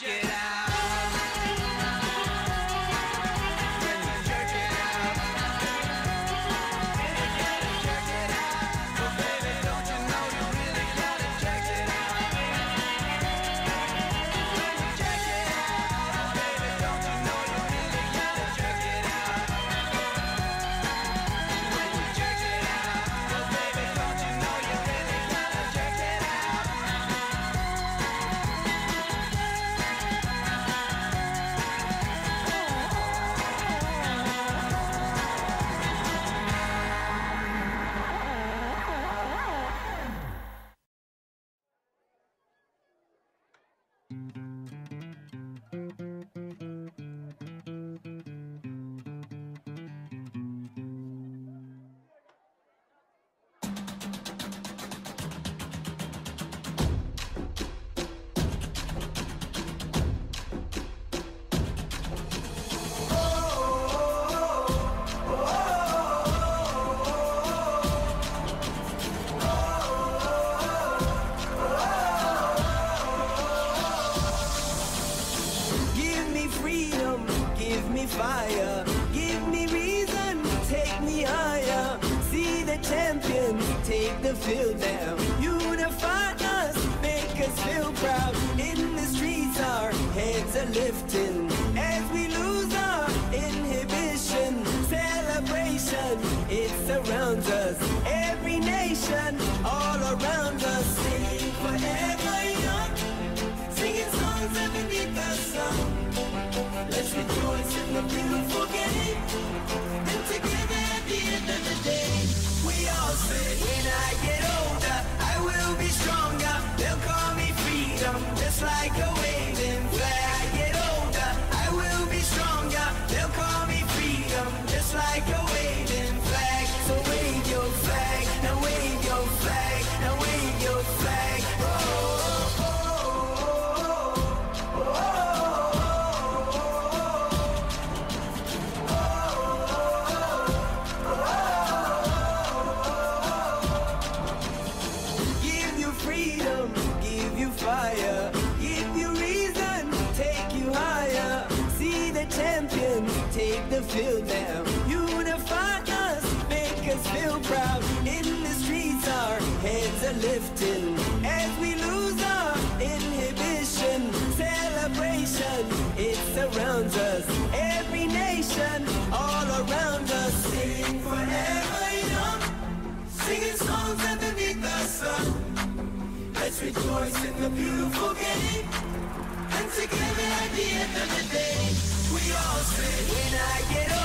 chicken. crowd in the streets, our heads are lifted. fire. Give you reason, take you higher. See the champion, take the field down. Unify us, make us feel proud. In the streets, our heads are lifting. rejoice in the beautiful game. And together at the end of the day, we all say, when I get up.